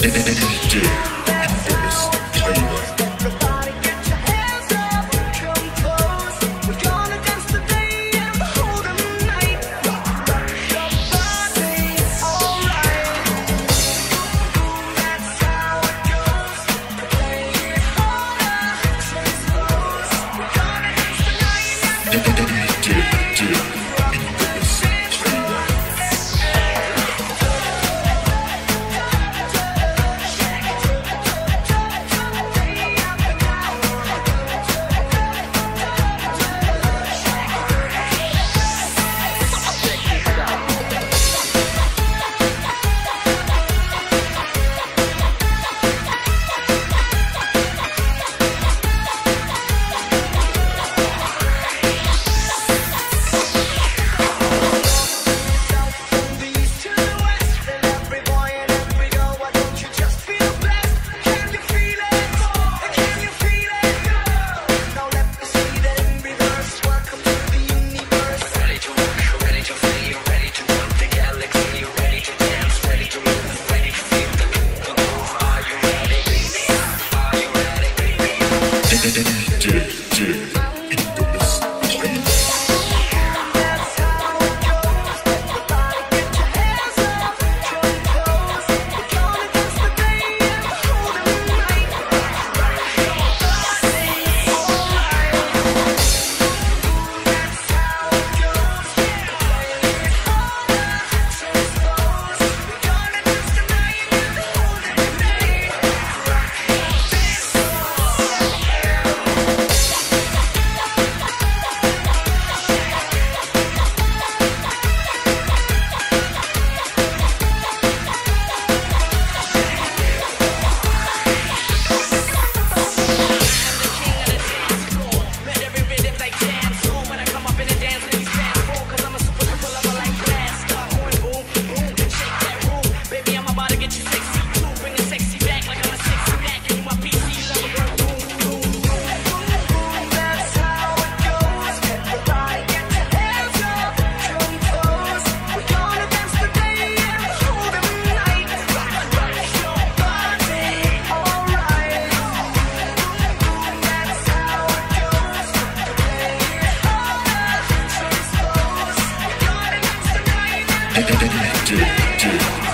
DJ dick, dick. do, do, do, do.